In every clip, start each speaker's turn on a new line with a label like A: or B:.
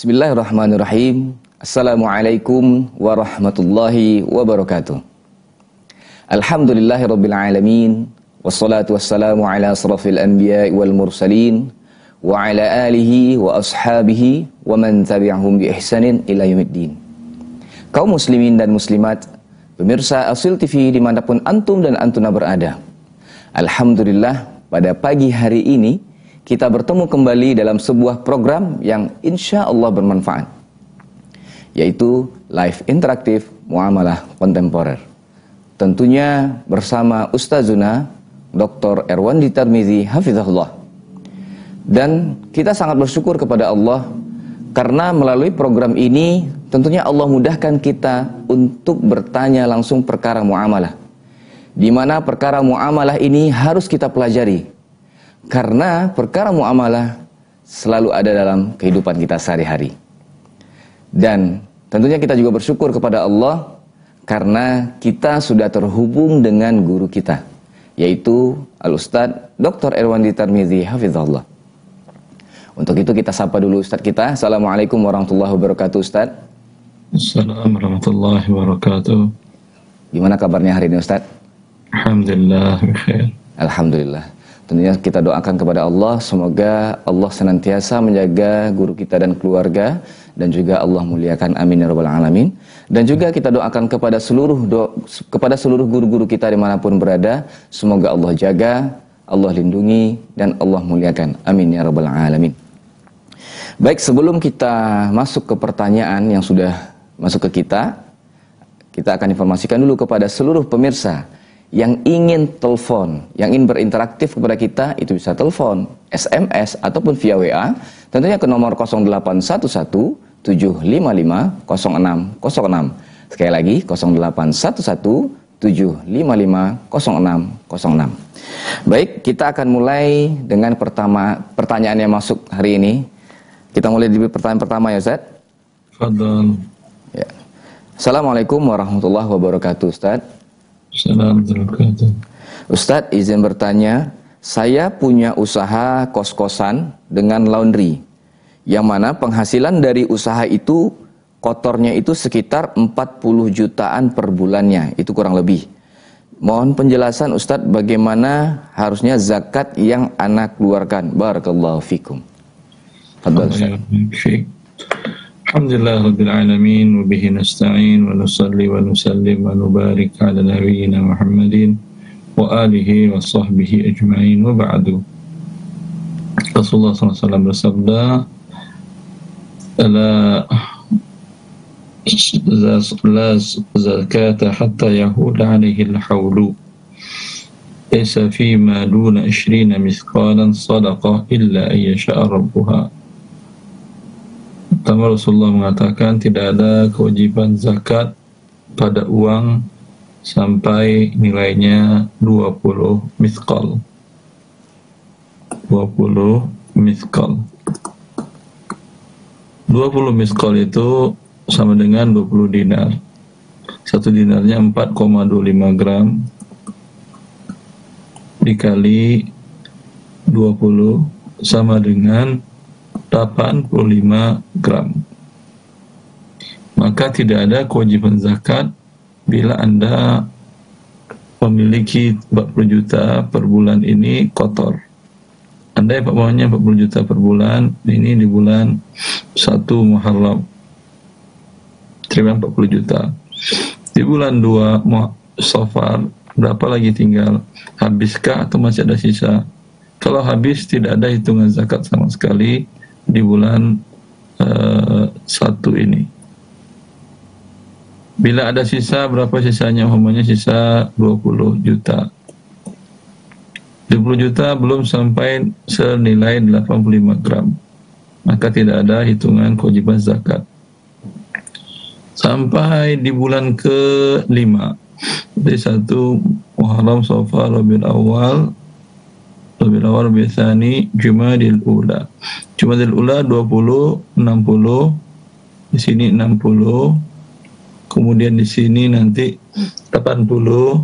A: Bismillahirrahmanirrahim. Assalamualaikum warahmatullahi wabarakatuh. Alhamdulillahi rabbil alamin. Wassalatu wassalamu ala asrafil anbiya wal mursalin. Wa ala alihi wa ashabihi wa man tabi'ahum bi ihsanin ila yaumiddin. Kaum muslimin dan muslimat, pemirsa Asil TV di mana pun antum dan antuna berada. Alhamdulillah pada pagi hari ini kita bertemu kembali dalam sebuah program yang insya Allah bermanfaat yaitu live interaktif muamalah kontemporer tentunya bersama Ustazuna Dr. Erwan Ditarmizi Hafizahullah dan kita sangat bersyukur kepada Allah karena melalui program ini tentunya Allah mudahkan kita untuk bertanya langsung perkara muamalah. Di mana perkara muamalah ini harus kita pelajari. Karena perkara muamalah selalu ada dalam kehidupan kita sehari-hari. Dan tentunya kita juga bersyukur kepada Allah karena kita sudah terhubung dengan guru kita yaitu Al Ustadz Dr. Erwandi Tarmizi Hafizahullah. Untuk itu kita sapa dulu Ustadz kita. Assalamualaikum warahmatullahi wabarakatuh Ustadz.
B: Assalamualaikum warahmatullahi wabarakatuh.
A: Gimana kabarnya hari ini Ustadz?
B: Alhamdulillah.
A: Alhamdulillah. Tentunya kita doakan kepada Allah semoga Allah senantiasa menjaga guru kita dan keluarga dan juga Allah muliakan amin ya rabbal alamin. Dan juga kita doakan kepada seluruh do, kepada seluruh guru-guru kita di mana pun berada semoga Allah jaga Allah lindungi dan Allah muliakan amin ya rabbal alamin. Baik, sebelum kita masuk ke pertanyaan yang sudah masuk ke kita, kita akan informasikan dulu kepada seluruh pemirsa yang ingin telepon, yang ingin berinteraktif kepada kita, itu bisa telepon, SMS, ataupun via WA, tentunya ke nomor 0811 755 0606. Sekali lagi 0811 755 0606. Baik, kita akan mulai dengan pertama pertanyaan yang masuk hari ini. Kita mulai di pertanyaan pertama ya Ustaz.
B: Fadal.
A: Ya. Assalamualaikum warahmatullahi wabarakatuh Ustaz. Ustaz izin bertanya, saya punya usaha kos-kosan dengan laundry. Yang mana penghasilan dari usaha itu kotornya itu sekitar 40 jutaan per bulannya, itu kurang lebih. Mohon penjelasan Ustadz bagaimana harusnya zakat yang anak keluarkan. Barakallahu fikum.
B: الحمد لله رب العالمين وبه نستعين ونصلي ونسلم ونبارك على نبينا محمد وآله وصحبه أجمعين. وبعد رسول الله صلى الله عليه وسلم bersabda لا زكاة حتى يهول عليه الحول. ليس فيما دون عشرين مثقالا صدقة إلا أن يشاء ربها. Pertama Rasulullah mengatakan tidak ada kewajiban zakat pada uang sampai nilainya 20 miskal. 20 miskal. 20 miskal itu sama dengan 20 dinar. Satu dinarnya 4,25 gram dikali 20 sama dengan 85 gram. Maka tidak ada kewajiban zakat bila Anda memiliki 40 juta per bulan ini kotor. Anda yang maunya 40 juta per bulan, ini di bulan 1 Muharram. Terima 40 juta. Di bulan 2 Safar, berapa lagi tinggal? Habiskah atau masih ada sisa? Kalau habis tidak ada hitungan zakat sama sekali, di bulan uh, satu ini. Bila ada sisa, berapa sisanya? Umpamanya sisa 20 juta. 20 juta belum sampai senilai 85 gram. Maka tidak ada hitungan kewajiban zakat. Sampai di bulan ke-5. Jadi satu Muharram, Safar, Rabiul Awal, Rabiul Awal, Thani, Jumadil Ula. Jumadil Ula 20, 60, di sini 60, kemudian di sini nanti 80,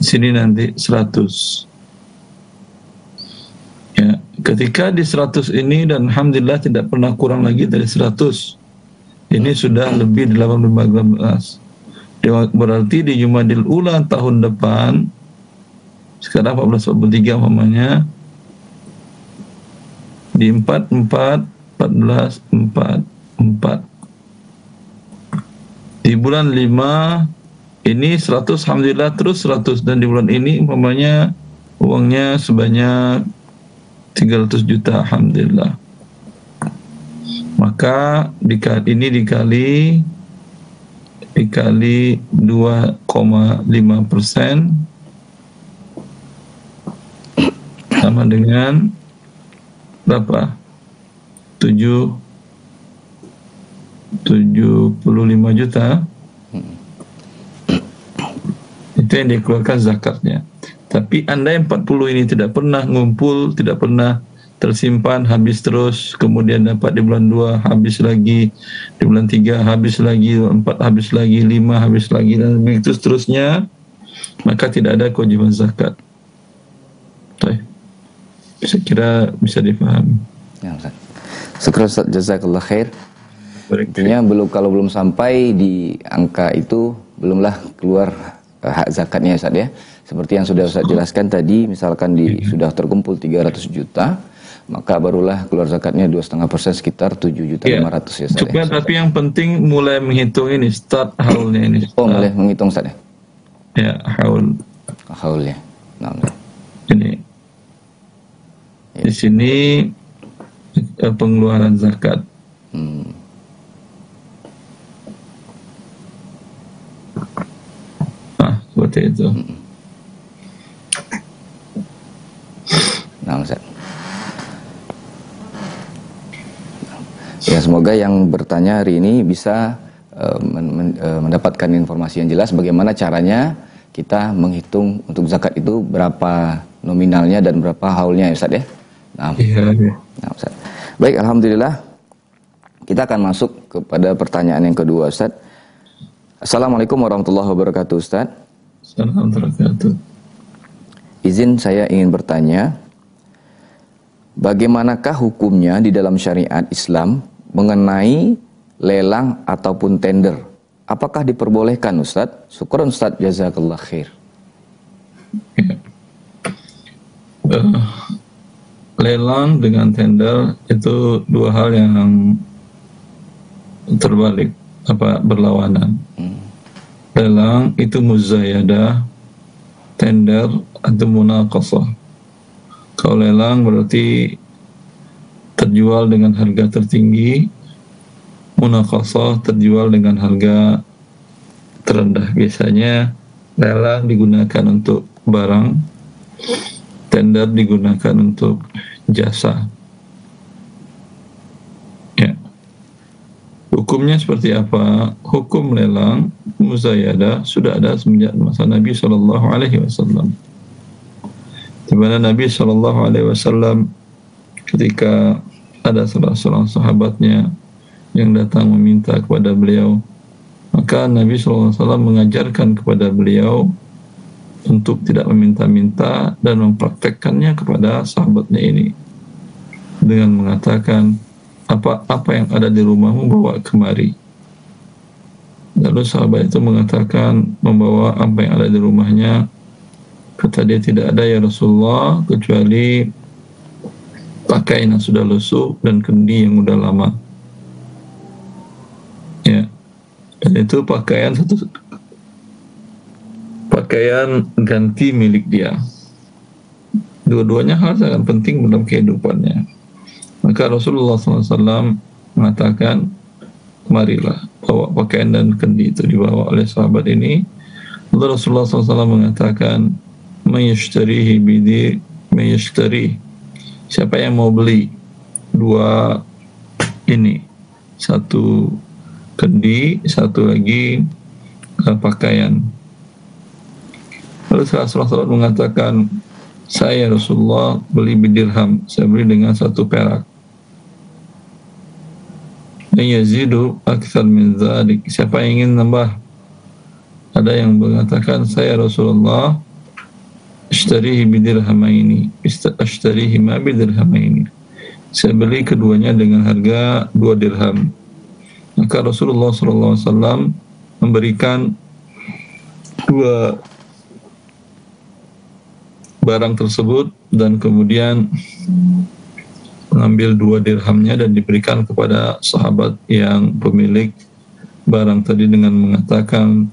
B: di sini nanti 100. Ya, ketika di 100 ini dan Alhamdulillah tidak pernah kurang lagi dari 100 ini sudah lebih 18 berarti di Jumadil Ula tahun depan sekarang 1443 umpamanya. Di 44 14 4 4 di bulan 5 ini 100 alhamdulillah terus 100 dan di bulan ini umpamanya uangnya sebanyak 300 juta alhamdulillah. Maka dikali ini dikali dikali 2,5 persen sama dengan berapa? 7 75 juta. Itu yang dikeluarkan zakatnya. Tapi Anda yang 40 ini tidak pernah ngumpul, tidak pernah tersimpan, habis terus, kemudian dapat di bulan 2, habis lagi, di bulan 3, habis lagi, 4, habis lagi, 5, habis lagi, dan begitu seterusnya, maka tidak ada kewajiban zakat. Saya kira bisa difahami.
A: Ya. Syukur Ustaz, jazakallah khair. Intinya belum kalau belum sampai di angka itu belumlah keluar uh, hak zakatnya Ustaz ya. Seperti yang sudah Ustaz jelaskan tadi, misalkan di ya. sudah terkumpul 300 juta, maka barulah keluar zakatnya dua setengah persen sekitar tujuh juta lima ratus ya Ustaz.
B: Juga ya. tapi yang penting mulai menghitung ini start haulnya ini.
A: Start. Oh mulai menghitung Ustaz ya.
B: Ya haul.
A: Haulnya. Nah,
B: ini di sini eh, pengeluaran zakat. Hmm. Ah, seperti itu. Hmm.
A: Nah, Ustaz. Ya, semoga yang bertanya hari ini bisa uh, men men uh, mendapatkan informasi yang jelas bagaimana caranya kita menghitung untuk zakat itu berapa nominalnya dan berapa haulnya ya Ustaz ya. Nah, Ustaz. Baik, alhamdulillah. Kita akan masuk kepada pertanyaan yang kedua, Ustaz. Assalamualaikum warahmatullahi wabarakatuh, Ustaz.
B: Assalamualaikum warahmatullahi wabarakatuh.
A: Izin saya ingin bertanya, bagaimanakah hukumnya di dalam syariat Islam mengenai lelang ataupun tender? Apakah diperbolehkan Ustaz? Syukuran Ustaz, jazakallah khair. Ya.
B: Uh, lelang dengan tender itu dua hal yang terbalik apa berlawanan. Hmm. Lelang itu muzayada, tender atau munaqasah. Kalau lelang berarti terjual dengan harga tertinggi, munaqasah terjual dengan harga terendah. Biasanya lelang digunakan untuk barang, tender digunakan untuk jasa. Ya. Hukumnya seperti apa? Hukum lelang muzayada sudah ada semenjak masa Nabi Shallallahu Alaihi Wasallam. Di mana Nabi Shallallahu Alaihi Wasallam ketika ada salah seorang sahabatnya yang datang meminta kepada beliau, maka Nabi Wasallam mengajarkan kepada beliau untuk tidak meminta-minta dan mempraktekkannya kepada sahabatnya ini dengan mengatakan apa apa yang ada di rumahmu bawa kemari. Lalu sahabat itu mengatakan membawa apa yang ada di rumahnya. Kata dia tidak ada ya Rasulullah kecuali pakaian yang sudah lusuh dan kendi yang sudah lama. Ya. Dan itu pakaian satu pakaian ganti milik dia. Dua-duanya hal sangat penting dalam kehidupannya. Maka Rasulullah SAW mengatakan, marilah bawa pakaian dan kendi itu dibawa oleh sahabat ini. Lalu Rasulullah SAW mengatakan, mayashtarihi bidi mayashtari. Siapa yang mau beli dua ini, satu kendi, satu lagi uh, pakaian Lalu Rasulullah mengatakan, saya Rasulullah beli bidirham, saya beli dengan satu perak. Dan yazidu. Siapa yang ingin nambah? Ada yang mengatakan, saya Rasulullah ashtarihi bidirhamaini ashtarihi ma bidirhamaini saya beli keduanya dengan harga dua dirham maka Rasulullah SAW memberikan dua barang tersebut dan kemudian mengambil dua dirhamnya dan diberikan kepada sahabat yang pemilik barang tadi dengan mengatakan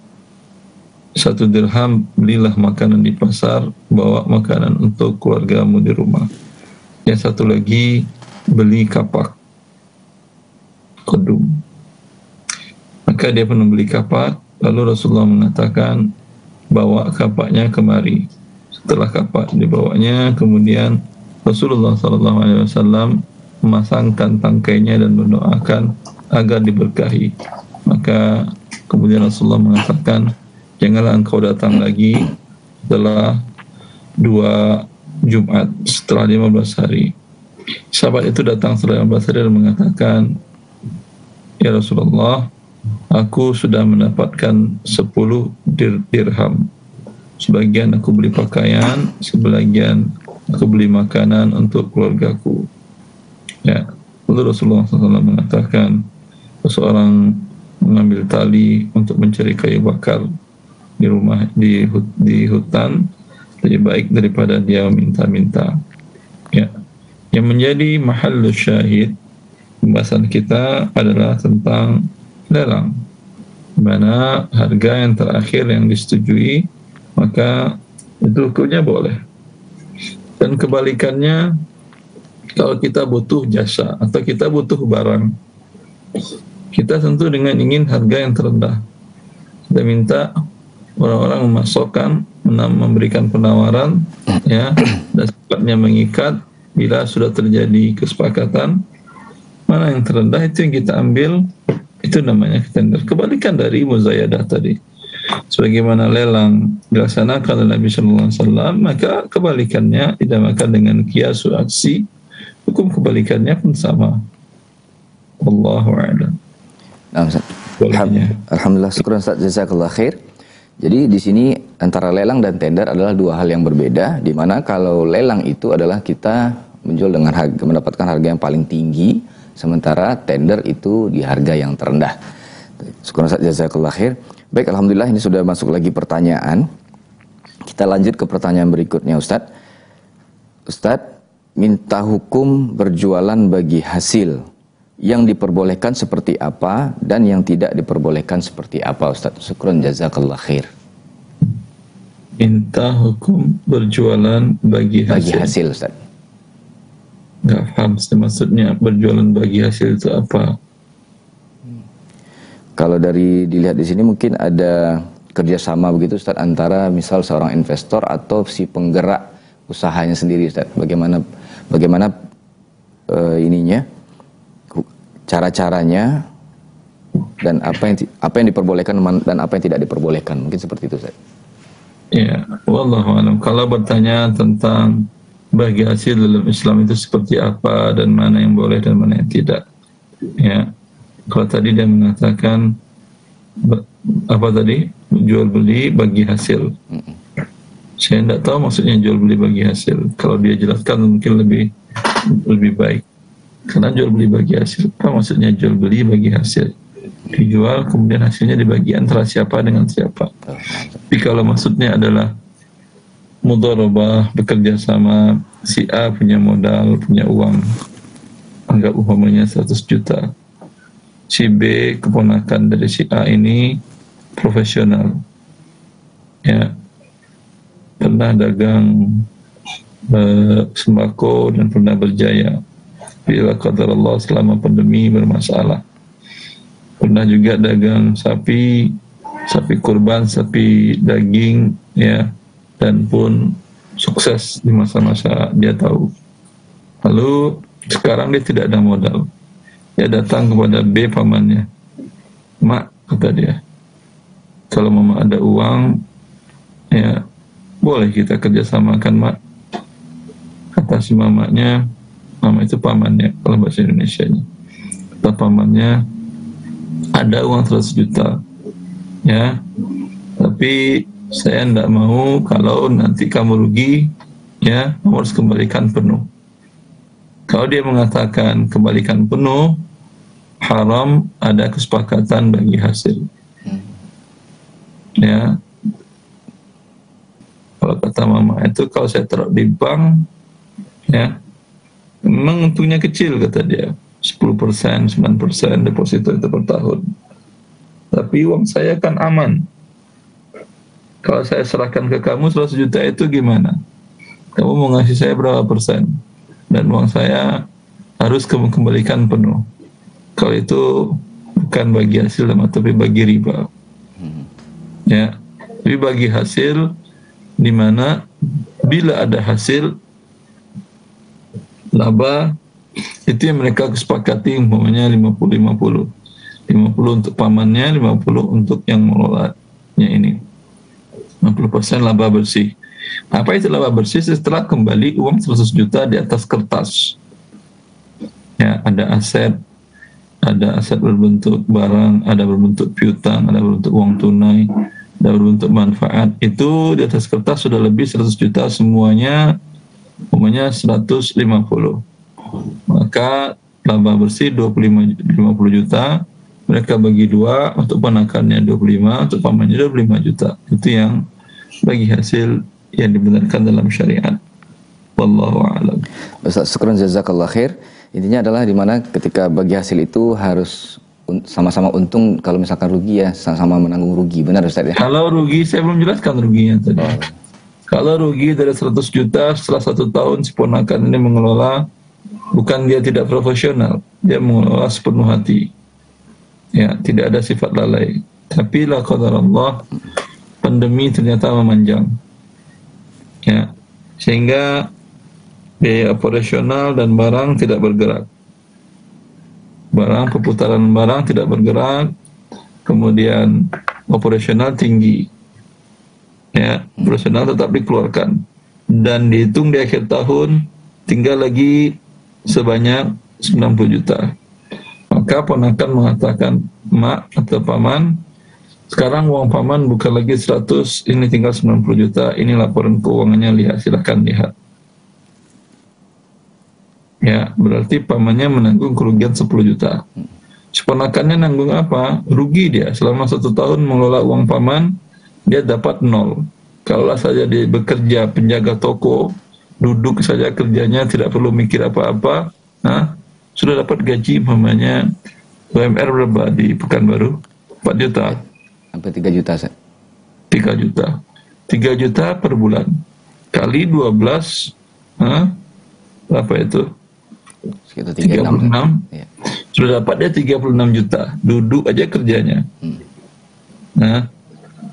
B: satu dirham belilah makanan di pasar bawa makanan untuk keluargamu di rumah. Yang satu lagi beli kapak. Kodum. Maka dia pun membeli kapak lalu Rasulullah mengatakan bawa kapaknya kemari setelah kapak dibawanya? Kemudian Rasulullah SAW memasangkan tangkainya dan mendoakan agar diberkahi. Maka kemudian Rasulullah mengatakan janganlah engkau datang lagi setelah dua Jumat setelah 15 hari. Sahabat itu datang setelah 15 hari dan mengatakan ya Rasulullah aku sudah mendapatkan 10 dir dirham sebagian aku beli pakaian sebagian aku beli makanan untuk keluargaku ya lalu Rasulullah SAW mengatakan seseorang mengambil tali untuk mencari kayu bakar di rumah di di hutan lebih baik daripada dia meminta-minta. Ya. Yang menjadi mahal syahid pembahasan kita adalah tentang lelang. Mana harga yang terakhir yang disetujui maka itu hukumnya boleh. Dan kebalikannya kalau kita butuh jasa atau kita butuh barang kita tentu dengan ingin harga yang terendah. Kita minta orang-orang memasukkan memberikan penawaran ya dan sifatnya mengikat bila sudah terjadi kesepakatan mana yang terendah itu yang kita ambil itu namanya tender kebalikan dari muzayadah tadi sebagaimana lelang dilaksanakan oleh Nabi Sallallahu Alaihi Wasallam maka kebalikannya dinamakan dengan kiasu aksi. Hukum kebalikannya pun sama. Allahu a'lam.
A: Alhamdulillah syukur Ustaz. Jazakallah khair. Jadi di sini antara lelang dan tender adalah dua hal yang berbeda, di mana kalau lelang itu adalah kita menjual dengan harga mendapatkan harga yang paling tinggi, sementara tender itu di harga yang terendah. Syukur jazakallah khair. Baik, alhamdulillah ini sudah masuk lagi pertanyaan. Kita lanjut ke pertanyaan berikutnya, Ustadz. Ustadz, minta hukum berjualan bagi hasil yang diperbolehkan seperti apa dan yang tidak diperbolehkan seperti apa Ustaz. Syukran jazakallah khair.
B: Minta hukum berjualan bagi hasil.
A: Bagi hasil Ustaz.
B: Gak paham maksudnya berjualan bagi hasil itu apa?
A: Kalau dari dilihat di sini mungkin ada kerjasama begitu Ustaz antara misal seorang investor atau si penggerak usahanya sendiri Ustaz. Bagaimana bagaimana uh, ininya cara-caranya dan apa yang apa yang diperbolehkan dan apa yang tidak diperbolehkan mungkin seperti itu saya.
B: Ya, wallahu alam. Kalau bertanya tentang bagi hasil dalam Islam itu seperti apa dan mana yang boleh dan mana yang tidak. Ya. Kalau tadi dia mengatakan apa tadi? Jual beli bagi hasil. Saya tidak tahu maksudnya jual beli bagi hasil. Kalau dia jelaskan mungkin lebih lebih baik. Karena jual beli bagi hasil. Apa maksudnya jual beli bagi hasil? Dijual kemudian hasilnya dibagi antara siapa dengan siapa. Tapi kalau maksudnya adalah mudharabah bekerja sama si A punya modal, punya uang anggap umpamanya 100 juta. Si B keponakan dari si A ini profesional. Ya. Pernah dagang uh, sembako dan pernah berjaya bila qadar Allah selama pandemi bermasalah. Pernah juga dagang sapi, sapi kurban, sapi daging, ya, dan pun sukses di masa-masa dia tahu. Lalu sekarang dia tidak ada modal. Dia datang kepada B pamannya. Mak, kata dia, kalau mama ada uang, ya boleh kita kerjasamakan mak. Kata si mamanya, Mama itu pamannya kalau bahasa Indonesia nya kata pamannya ada uang 100 juta. Ya tapi saya tidak mau kalau nanti kamu rugi ya kamu harus kembalikan penuh. Kalau dia mengatakan kembalikan penuh haram ada kesepakatan bagi hasil. Ya. Kalau kata mama itu kalau saya taruh di bank ya. Memang untungnya kecil kata dia. 10%, 9% deposito itu per tahun. Tapi uang saya kan aman. Kalau saya serahkan ke kamu 100 juta itu gimana? Kamu mau ngasih saya berapa persen? Dan uang saya harus kamu kembalikan penuh kalau itu bukan bagi hasil tapi bagi riba. Ya. Tapi bagi hasil di mana bila ada hasil laba itu yang mereka kesepakati umpamanya 50-50 50 untuk pamannya 50 untuk yang mengelolanya ini. 50% laba bersih. Apa itu laba bersih? Setelah kembali uang 100 juta di atas kertas. Ya ada aset ada aset berbentuk barang ada berbentuk piutang ada berbentuk uang tunai ada berbentuk manfaat. Itu di atas kertas sudah lebih 100 juta semuanya umumnya 150 maka laba bersih 25 50 juta. Mereka bagi dua untuk ponakannya 25 untuk pamannya 25 juta. Itu yang bagi hasil yang dibenarkan dalam syariat. Wallahu a'lam.
A: Ustaz syukran jazakallah khair intinya adalah di mana ketika bagi hasil itu harus sama-sama untung kalau misalkan rugi ya sama-sama menanggung rugi benar Ustaz ya
B: kalau rugi saya belum jelaskan ruginya tadi oh. Kalau rugi dari 100 juta setelah satu tahun si ponakan ini mengelola bukan dia tidak profesional, dia mengelola sepenuh hati. Ya, tidak ada sifat lalai. Tapi lah Allah pandemi ternyata memanjang. Ya, sehingga biaya operasional dan barang tidak bergerak. Barang perputaran barang tidak bergerak, kemudian operasional tinggi. Ya profesional tetap dikeluarkan. Dan dihitung di akhir tahun tinggal lagi sebanyak 90 juta. Maka ponakan mengatakan mak atau paman sekarang uang paman bukan lagi 100 ini tinggal 90 juta. Ini laporan keuangannya lihat silahkan lihat ya berarti pamannya menanggung kerugian 10 juta seponakannya nanggung apa rugi dia selama satu tahun mengelola uang paman dia dapat nol. Kalau saja dia bekerja penjaga toko, duduk saja kerjanya tidak perlu mikir apa-apa, nah, sudah dapat gaji mamanya UMR berapa di Pekanbaru? 4 juta.
A: Sampai 3 juta, Seth.
B: 3 juta. 3 juta per bulan. Kali 12, nah, berapa itu?
A: Sekitar 36.
B: 36. Ya. Sudah dapat dia 36 juta. Duduk aja kerjanya. Hmm. Nah,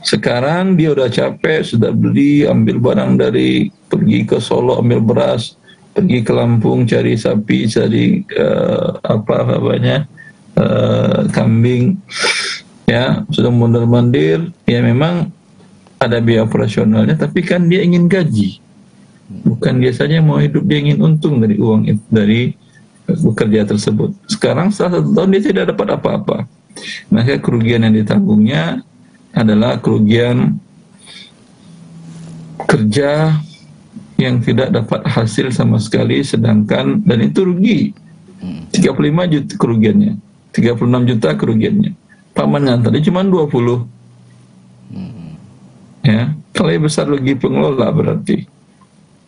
B: sekarang dia udah capek, sudah beli, ambil barang dari pergi ke Solo ambil beras, pergi ke Lampung cari sapi, cari uh, apa namanya uh, kambing, ya sudah mundur mandir, ya memang ada biaya operasionalnya, tapi kan dia ingin gaji, bukan biasanya mau hidup dia ingin untung dari uang itu dari bekerja tersebut. Sekarang setelah satu tahun dia tidak dapat apa-apa, maka kerugian yang ditanggungnya adalah kerugian kerja yang tidak dapat hasil sama sekali sedangkan dan itu rugi. 35 juta kerugiannya. 36 juta kerugiannya. Pamannya tadi cuma 20 ya kalau yang besar rugi pengelola berarti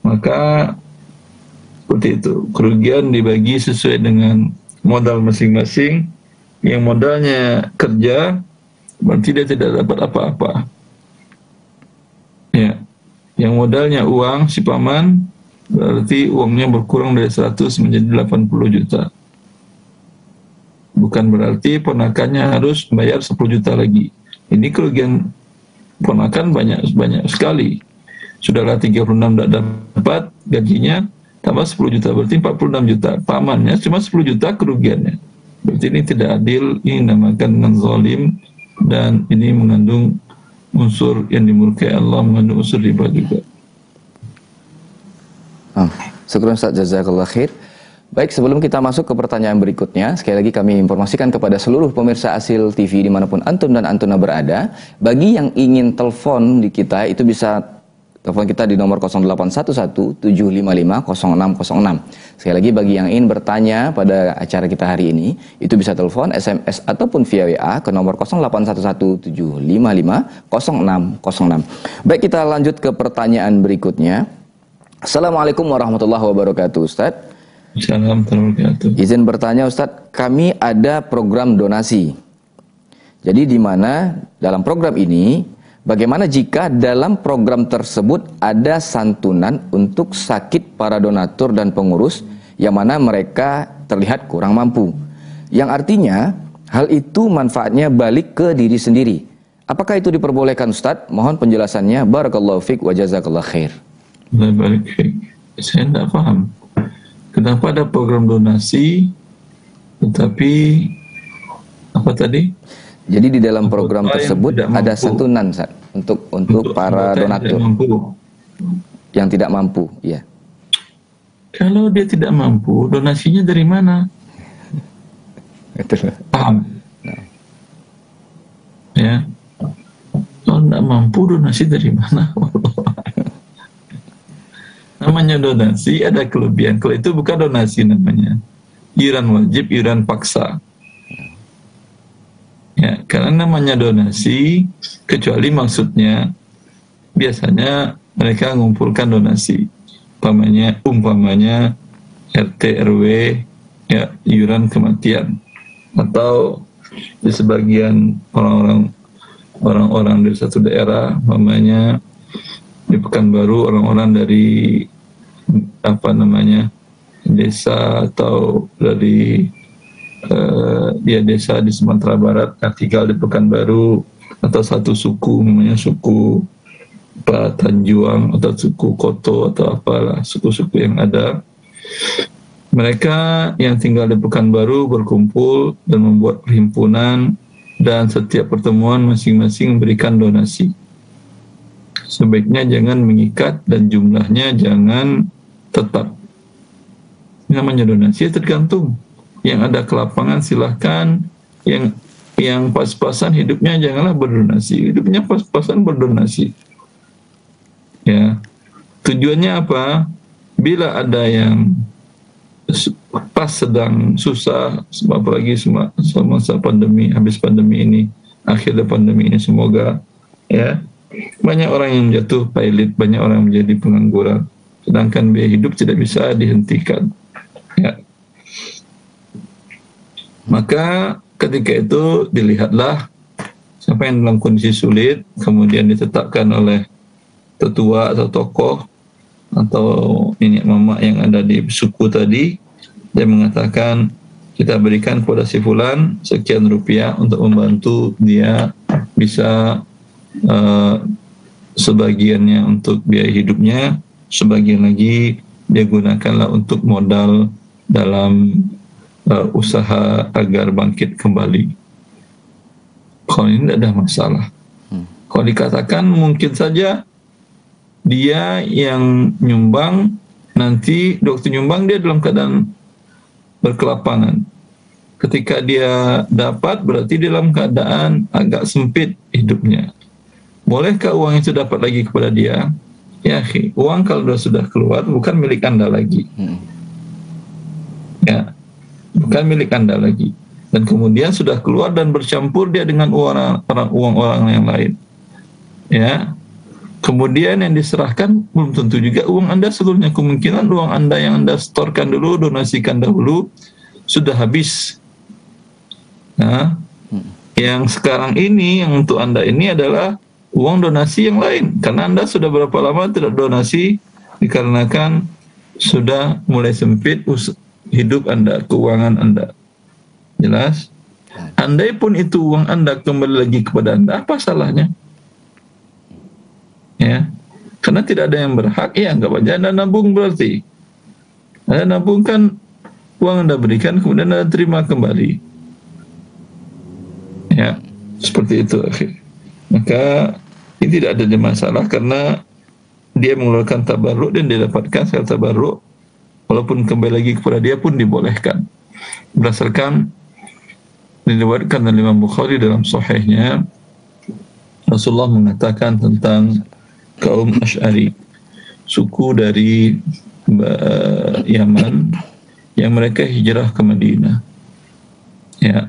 B: maka seperti itu kerugian dibagi sesuai dengan modal masing-masing yang modalnya kerja berarti dia tidak dapat apa-apa. Ya, yang modalnya uang si paman berarti uangnya berkurang dari 100 menjadi 80 juta. Bukan berarti ponakannya harus bayar 10 juta lagi. Ini kerugian ponakan banyak banyak sekali. Sudahlah 36 tidak dapat gajinya tambah 10 juta berarti 46 juta. Pamannya cuma 10 juta kerugiannya. Berarti ini tidak adil, ini namakan menzolim dan ini mengandung unsur yang dimurkai Allah mengandung unsur riba juga.
A: Oh, syukur Ustaz jazakallah khair. Baik, sebelum kita masuk ke pertanyaan berikutnya, sekali lagi kami informasikan kepada seluruh pemirsa Asil TV di mana pun Antum dan Antuna berada, bagi yang ingin telepon di kita, itu bisa telepon kita di nomor 0811 755 0606. Sekali lagi bagi yang ingin bertanya pada acara kita hari ini, itu bisa telepon, SMS ataupun via WA ke nomor 0811 755 0606. Baik, kita lanjut ke pertanyaan berikutnya. Assalamualaikum warahmatullahi wabarakatuh, Ustadz.
B: Assalamualaikum
A: Izin bertanya Ustadz, kami ada program donasi. Jadi di mana dalam program ini, bagaimana jika dalam program tersebut ada santunan untuk sakit para donatur dan pengurus yang mana mereka terlihat kurang mampu. Yang artinya hal itu manfaatnya balik ke diri sendiri. Apakah itu diperbolehkan Ustadz? Mohon penjelasannya. Barakallahu fiq wa jazakallah khair.
B: Baik, saya tidak paham. Kenapa ada program donasi tetapi apa tadi?
A: Jadi di dalam program tersebut ada santunan Sat, untuk untuk, untuk para donatur yang, mampu. yang tidak mampu, ya.
B: Kalau dia tidak mampu, donasinya dari mana? Paham? Nah. Ya. Kalau tidak mampu, donasi dari mana? namanya donasi ada kelebihan. Kalau itu bukan donasi namanya. Iuran wajib, iuran paksa. Karena namanya donasi, kecuali maksudnya biasanya mereka mengumpulkan donasi. Umpamanya, umpamanya RT RW ya iuran kematian atau di sebagian orang-orang orang-orang dari satu daerah, umpamanya di Pekanbaru orang-orang dari apa namanya desa atau dari uh, ya desa di Sumatera Barat yang tinggal di Pekanbaru atau satu suku namanya suku Pak Tanjuang atau suku Koto atau apalah suku-suku yang ada mereka yang tinggal di Pekanbaru berkumpul dan membuat perhimpunan dan setiap pertemuan masing-masing memberikan donasi sebaiknya jangan mengikat dan jumlahnya jangan tetap. Namanya donasi tergantung. Yang ada kelapangan silahkan. Yang yang pas-pasan hidupnya janganlah berdonasi. Hidupnya pas-pasan berdonasi. Ya. Tujuannya apa? Bila ada yang pas sedang susah, apalagi semasa pandemi, habis pandemi ini, akhir pandemi ini semoga ya banyak orang yang jatuh pilot, banyak orang menjadi pengangguran sedangkan biaya hidup tidak bisa dihentikan. Ya. Maka ketika itu dilihatlah siapa yang dalam kondisi sulit, kemudian ditetapkan oleh tetua atau tokoh atau ini mama yang ada di suku tadi, dia mengatakan kita berikan kepada si fulan sekian rupiah untuk membantu dia bisa uh, sebagiannya untuk biaya hidupnya sebagian lagi dia gunakanlah untuk modal dalam uh, usaha agar bangkit kembali. Kalau ini tidak ada masalah. Hmm. Kalau dikatakan mungkin saja dia yang nyumbang nanti dokter nyumbang dia dalam keadaan berkelapangan. Ketika dia dapat berarti dalam keadaan agak sempit hidupnya. Bolehkah uang itu dapat lagi kepada dia? Ya, uang kalau sudah keluar bukan milik Anda lagi. Hmm. Ya, bukan milik Anda lagi. Dan kemudian sudah keluar dan bercampur dia dengan uang orang uang orang yang lain. Ya. Kemudian yang diserahkan belum tentu juga uang Anda seluruhnya kemungkinan uang Anda yang Anda setorkan dulu, donasikan dahulu sudah habis. Nah, yang sekarang ini yang untuk Anda ini adalah uang donasi yang lain karena Anda sudah berapa lama tidak donasi dikarenakan sudah mulai sempit hidup Anda, keuangan Anda. Jelas? Andai pun itu uang Anda kembali lagi kepada Anda, apa salahnya? Ya. Karena tidak ada yang berhak, ya nggak wajah Anda nabung berarti. Anda nabung kan uang Anda berikan, kemudian Anda terima kembali. Ya, seperti itu. Maka ini tidak ada masalah karena dia mengeluarkan tabarruk dan dia dapatkan secara tabarruk walaupun kembali lagi kepada dia pun dibolehkan. Berdasarkan diriwayatkan oleh Imam Bukhari dalam sahihnya Rasulullah mengatakan tentang kaum Ash'ari suku dari uh, Yaman yang mereka hijrah ke Madinah. Ya.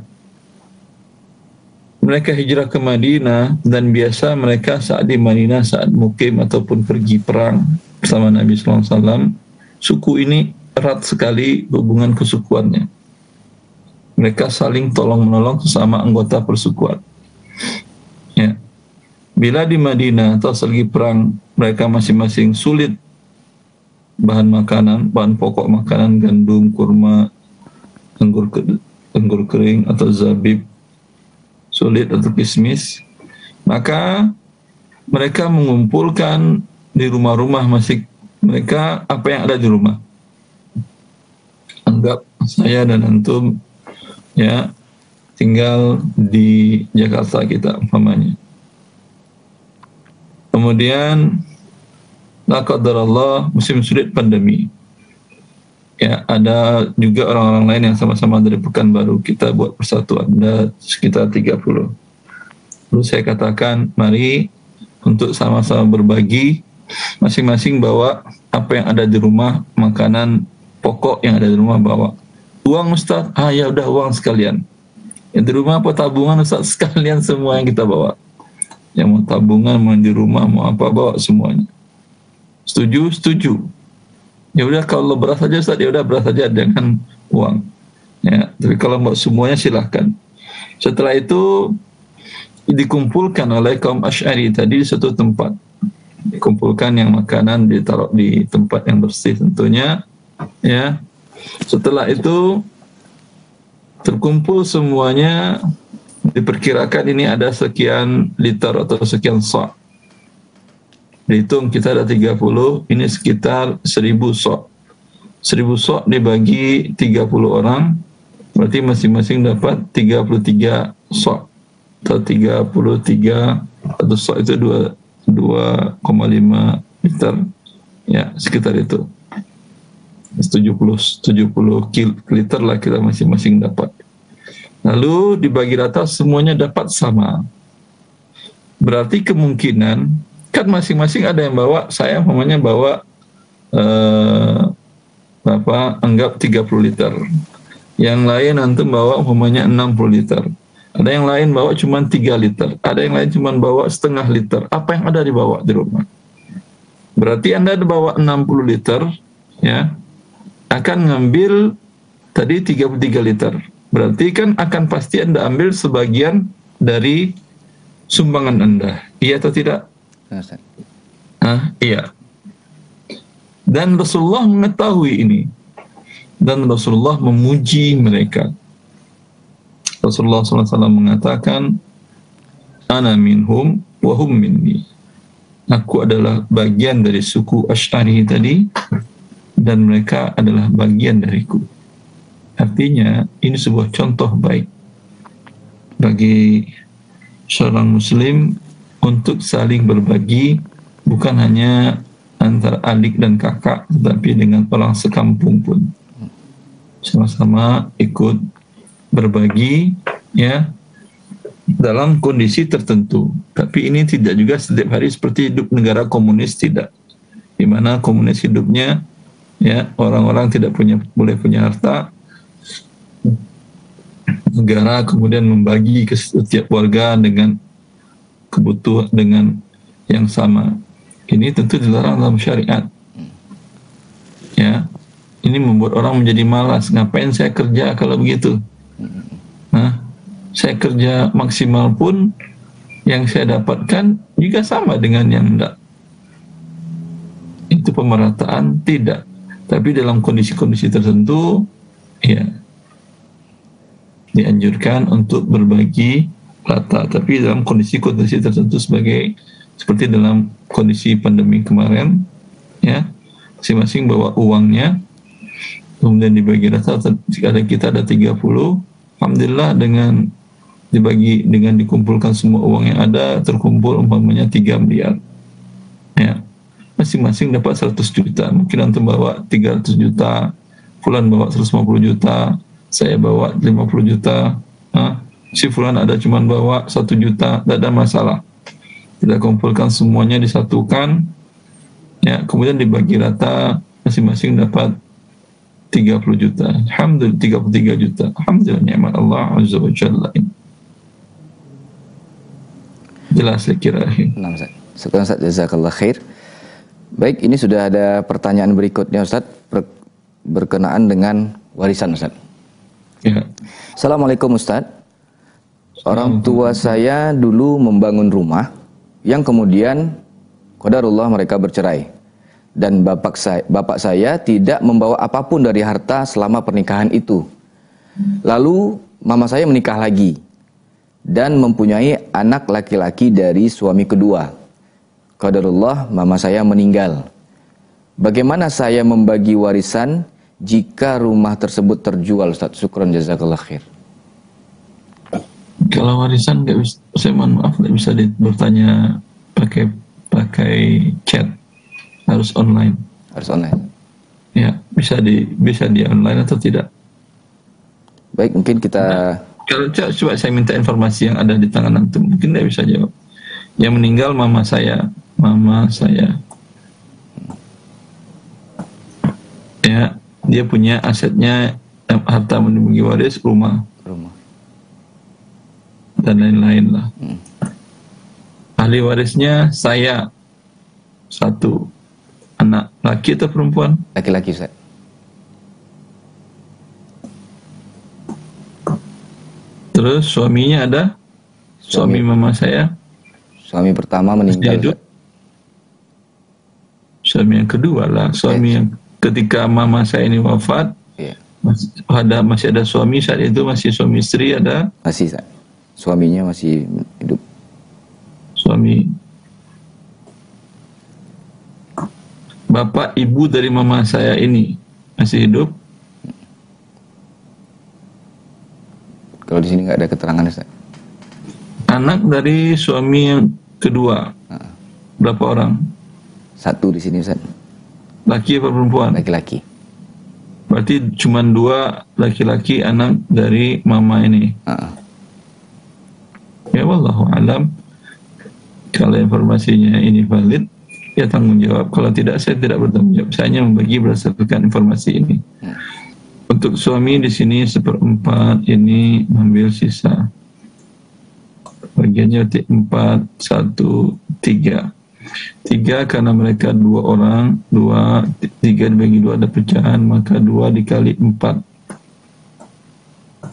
B: Mereka hijrah ke Madinah dan biasa mereka saat di Madinah saat mukim ataupun pergi perang bersama Nabi SAW suku ini erat sekali hubungan kesukuannya mereka saling tolong menolong sesama anggota persukuan. Ya. Bila di Madinah atau selagi perang mereka masing-masing sulit bahan makanan, bahan pokok makanan gandum, kurma, anggur anggur kering atau zabib sulit atau kismis, maka mereka mengumpulkan di rumah-rumah masing mereka apa yang ada di rumah. Anggap saya dan antum ya tinggal di Jakarta kita umpamanya. Kemudian Allah musim sulit pandemi. Ya, ada juga orang-orang lain yang sama-sama dari Pekanbaru. Kita buat persatuan, ada sekitar 30. Lalu saya katakan, mari untuk sama-sama berbagi, masing-masing bawa apa yang ada di rumah, makanan pokok yang ada di rumah bawa Uang Ustaz, ah ya udah uang sekalian. Yang di rumah apa tabungan Ustaz sekalian semua yang kita bawa. Yang mau tabungan, mau di rumah, mau apa bawa semuanya. Setuju? Setuju. Ya udah kalau beras saja Ustaz, ya udah beras saja dengan uang. Ya, tapi kalau mau semuanya silahkan. Setelah itu dikumpulkan oleh kaum Ash'ari tadi di satu tempat. Dikumpulkan yang makanan ditaruh di tempat yang bersih tentunya. Ya, setelah itu terkumpul semuanya diperkirakan ini ada sekian liter atau sekian sok. Dihitung kita ada 30, ini sekitar 1000 sok. 1000 sok dibagi 30 orang, berarti masing-masing dapat 33 sok. Atau 33 atau sok itu 2,5 liter. Ya, sekitar itu. 70 70 liter lah kita masing-masing dapat. Lalu dibagi rata semuanya dapat sama. Berarti kemungkinan kan masing-masing ada yang bawa, saya namanya bawa eh, apa anggap 30 liter. Yang lain antum bawa umpamanya 60 liter. Ada yang lain bawa cuma 3 liter. Ada yang lain cuma bawa setengah liter. Apa yang ada di bawah di rumah? Berarti Anda bawa 60 liter, ya akan ngambil tadi 33 liter. Berarti kan akan pasti Anda ambil sebagian dari sumbangan Anda. Iya atau tidak? Ah, iya. Dan Rasulullah mengetahui ini. Dan Rasulullah memuji mereka. Rasulullah SAW mengatakan, Ana minhum wahum minni. Aku adalah bagian dari suku Ash'ari tadi dan mereka adalah bagian dariku. Artinya ini sebuah contoh baik bagi seorang muslim untuk saling berbagi bukan hanya antara adik dan kakak tetapi dengan orang sekampung pun sama-sama ikut berbagi ya dalam kondisi tertentu. Tapi ini tidak juga setiap hari seperti hidup negara komunis tidak. Di mana komunis hidupnya ya orang-orang tidak punya boleh punya harta. Negara kemudian membagi ke setiap warga dengan kebutuhan dengan yang sama. Ini tentu dilarang dalam syariat. Ya ini membuat orang menjadi malas. Ngapain saya kerja kalau begitu nah saya kerja maksimal pun yang saya dapatkan juga sama dengan yang tidak itu pemerataan tidak tapi dalam kondisi-kondisi tertentu, ya dianjurkan untuk berbagi rata. Tapi dalam kondisi-kondisi tertentu sebagai seperti dalam kondisi pandemi kemarin, ya masing-masing bawa uangnya, kemudian dibagi rata. Jika ada kita ada 30, alhamdulillah dengan dibagi dengan dikumpulkan semua uang yang ada terkumpul umpamanya 3 miliar. Ya. masing-masing dapat 100 juta. Mungkin antum bawa 300 juta, Fulan bawa 150 juta, saya bawa 50 juta, ha? si Fulan ada cuma bawa 1 juta, tidak ada masalah. Kita kumpulkan semuanya disatukan, ya kemudian dibagi rata, masing-masing dapat 30 juta. Alhamdulillah 33 juta. Alhamdulillah ni'mat Allah Azza wa Jalla. Jelas saya kira.
A: Nah, Ustaz. Sekarang Ustaz jazakallah khair. Baik, ini sudah ada pertanyaan berikutnya Ustaz ber berkenaan dengan warisan Ustaz. Ya. Assalamualaikum Ustaz. Orang tua saya dulu membangun rumah yang kemudian qadarullah mereka bercerai dan bapak saya, bapak saya tidak membawa apa pun dari harta selama pernikahan itu. Lalu mama saya menikah lagi dan mempunyai anak laki-laki dari suami kedua. Qadarullah mama saya meninggal. Bagaimana saya membagi warisan jika rumah tersebut terjual Ustaz? Syukran jazakallah khair.
B: Kalau warisan saya mohon maaf nggak bisa bertanya pakai pakai chat harus online.
A: Harus online.
B: Ya, bisa di bisa di online atau tidak?
A: Baik, mungkin kita nah,
B: kalau coba saya minta informasi yang ada di tangan antum, mungkin dia bisa jawab. Yang meninggal mama saya, mama saya. Ya, dia punya asetnya eh, harta menunggu waris rumah. Rumah. Dan lain-lain lah. Hmm. Ahli warisnya saya satu anak laki atau perempuan?
A: Laki-laki Ustaz.
B: Terus suaminya ada? Suami, Suami mama saya?
A: Suami pertama meninggal. Hidup?
B: Suami yang kedua lah. Suami okay. yang ketika mama saya ini wafat, yeah. masih ada masih ada suami saat itu masih suami istri ada?
A: Masih, Ustaz. Suaminya masih hidup.
B: Suami bapak ibu dari mama saya ini masih hidup?
A: Kalau di sini nggak ada keterangan Ustaz.
B: Anak dari suami yang kedua. Berapa orang?
A: Satu di sini Ustaz.
B: Laki apa perempuan?
A: Laki-laki.
B: Berarti cuma dua laki-laki anak dari mama ini. Uh. Ya wallahu alam. Kalau informasinya ini valid, ya tanggung jawab. Kalau tidak, saya tidak bertanggung jawab. Saya hanya membagi berdasarkan informasi ini. Hmm. Untuk suami di sini seperempat ini mengambil sisa. Bagiannya empat, satu, tiga. Tiga karena mereka dua orang, dua, tiga dibagi dua ada pecahan, maka dua dikali empat.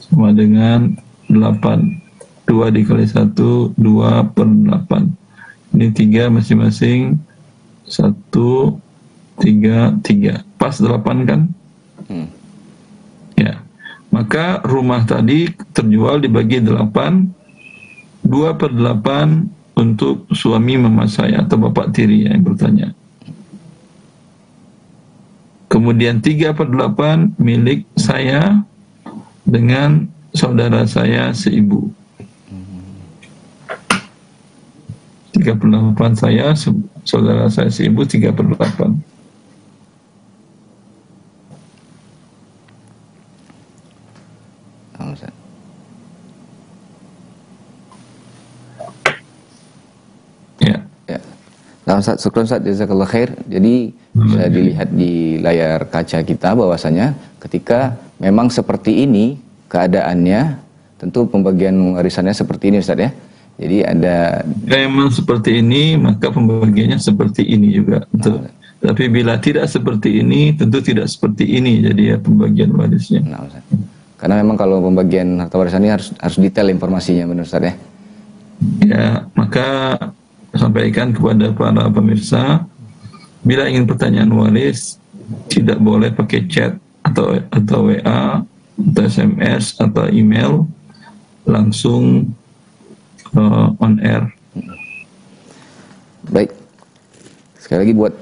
B: Sama dengan delapan. Dua dikali satu, dua per delapan. Ini tiga masing-masing satu tiga tiga. Pas delapan kan? Hmm. ya. Maka rumah tadi terjual dibagi delapan dua per delapan untuk suami mama saya atau bapak tiri yang bertanya. Kemudian tiga per delapan milik saya dengan saudara saya seibu 38 saya, saudara saya si ibu 38.
A: Ya. ya. Nah, Ustaz, syukur Ustaz, jazakallah khair. Jadi bisa dilihat di layar kaca kita bahwasanya ketika memang seperti ini keadaannya, tentu pembagian warisannya seperti ini Ustaz ya jadi ada
B: memang seperti ini maka pembagiannya seperti ini juga. Nah, Tapi bila tidak seperti ini tentu tidak seperti ini jadi ya pembagian warisnya. Nah,
A: Karena memang kalau pembagian harta warisan ini harus harus detail informasinya menurut saya. ya.
B: Ya, maka sampaikan kepada para pemirsa bila ingin pertanyaan waris tidak boleh pakai chat atau atau WA atau SMS atau email langsung uh, on air.
A: Baik. Sekali lagi buat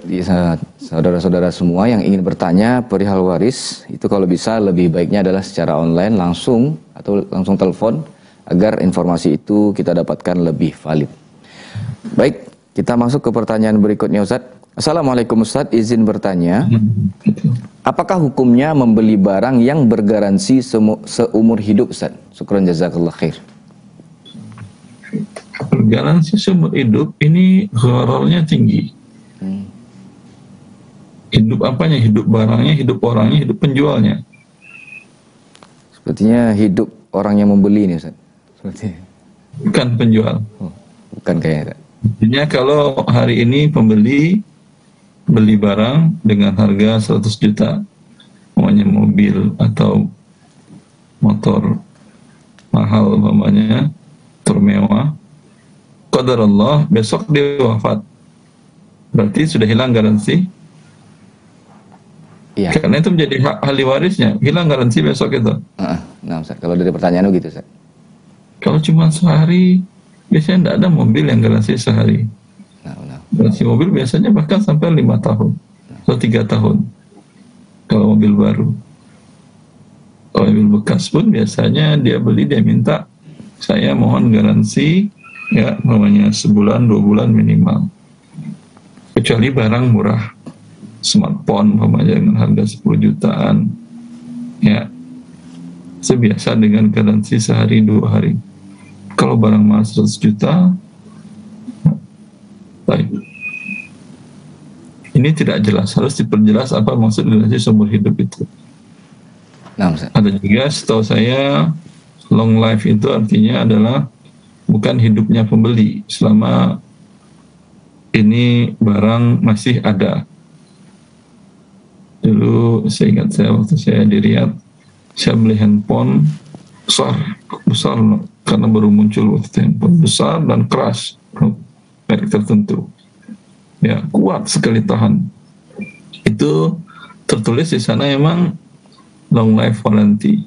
A: saudara-saudara semua yang ingin bertanya perihal waris, itu kalau bisa lebih baiknya adalah secara online langsung atau langsung telepon agar informasi itu kita dapatkan lebih valid. Baik, Kita masuk ke pertanyaan berikutnya Ustaz. Assalamualaikum Ustaz, izin bertanya. Apakah hukumnya membeli barang yang bergaransi seumur hidup Ustaz? Syukran jazakallah khair.
B: Garansi seumur hidup ini gharornya tinggi. Hmm. Hidup apanya? Hidup barangnya, hidup orangnya, hidup penjualnya.
A: Sepertinya hidup orang yang membeli ini Ustaz. Sepertinya.
B: Bukan penjual.
A: Oh, bukan kayaknya.
B: Artinya kalau hari ini pembeli beli barang dengan harga 100 juta, namanya mobil atau motor mahal umpamanya, termewah, Allah besok dia wafat. Berarti sudah hilang garansi. Iya. Karena itu menjadi hak ahli warisnya, hilang garansi besok itu.
A: Uh, nah, Ustaz, kalau dari pertanyaan gitu, Ustaz.
B: Kalau cuma sehari, biasanya tidak ada mobil yang garansi sehari. Nah, nah. Garansi mobil biasanya bahkan sampai lima tahun atau tiga tahun. Kalau mobil baru. Kalau mobil bekas pun biasanya dia beli dia minta saya mohon garansi ya namanya sebulan dua bulan minimal. Kecuali barang murah smartphone namanya dengan harga 10 jutaan. Ya sebiasa dengan garansi sehari dua hari. Kalau barang mahal 100 juta baik. Ini tidak jelas harus diperjelas apa maksud garansi seumur hidup itu. Nah, ada juga setahu saya long life itu artinya adalah bukan hidupnya pembeli. Selama ini barang masih ada. Dulu saya ingat saya waktu saya di saya beli handphone besar besar karena baru muncul waktu itu handphone besar dan keras merek tertentu. Ya kuat sekali tahan. Itu tertulis di sana emang long life warranty.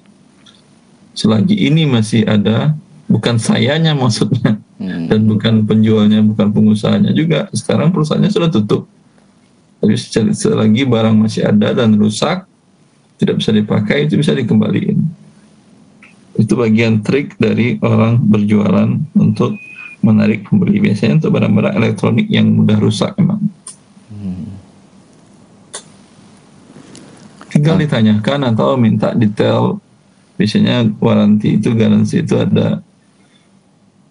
B: Selagi ini masih ada bukan sayanya maksudnya. Hmm. dan bukan penjualnya bukan pengusahanya juga. Sekarang perusahaannya sudah tutup. Tapi selagi barang masih ada dan rusak tidak bisa dipakai itu bisa dikembalikan itu bagian trik dari orang berjualan untuk menarik pembeli. Biasanya untuk barang-barang elektronik yang mudah rusak memang hmm. tinggal ditanyakan atau minta detail. Biasanya waranti itu garansi itu ada